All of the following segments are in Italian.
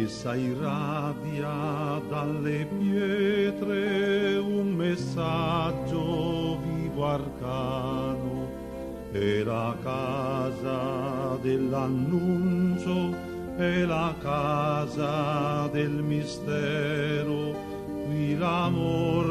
essa irradia dalle pietre un messaggio vivo arcano. È la casa dell'annuncio, è la casa del mistero, qui l'amor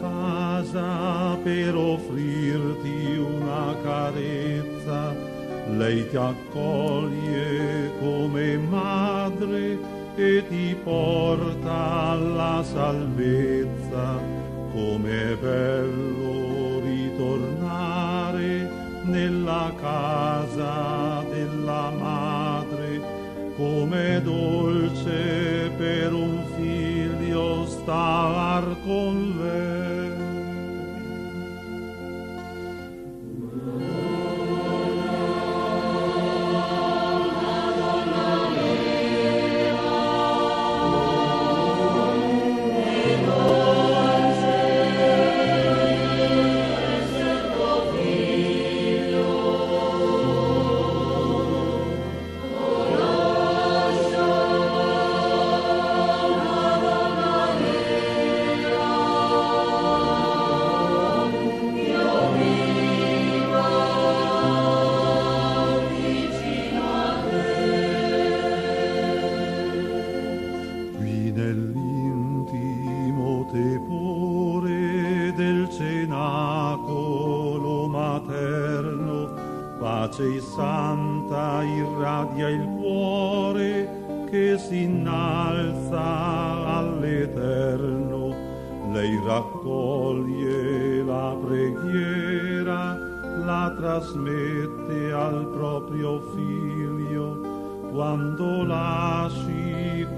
casa per offrirti una carezza, lei ti accoglie come madre e ti porta alla salvezza. Come bello ritornare nella casa della madre come dolce per un figlio star con lei. Tepore del cenacolo materno, pace santa irradia il cuore che si innalza all'eterno. Lei raccoglie la preghiera, la trasmette al proprio figlio quando lasci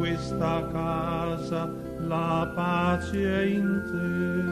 questa casa, la pace in te.